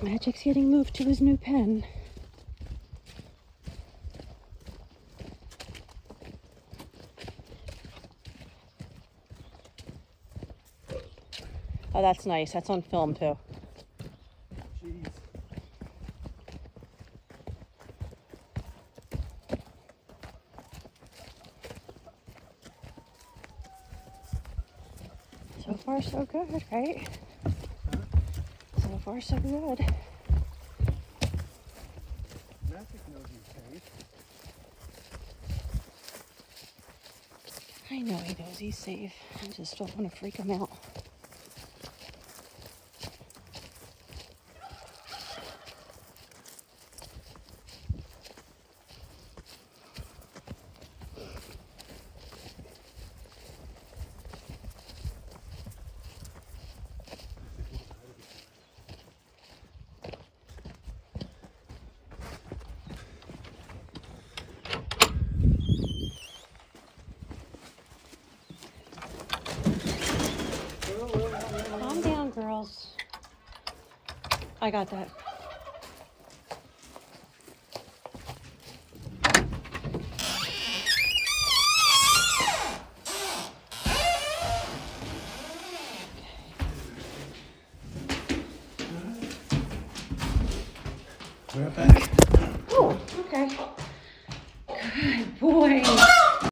Magick's getting moved to his new pen. Oh, that's nice. That's on film too. Jeez. So far, so good, right? Far, so good. Magick knows he's safe. I know he knows he's safe. I just don't want to freak him out. I got that. We're back. Oh, okay. Good boy.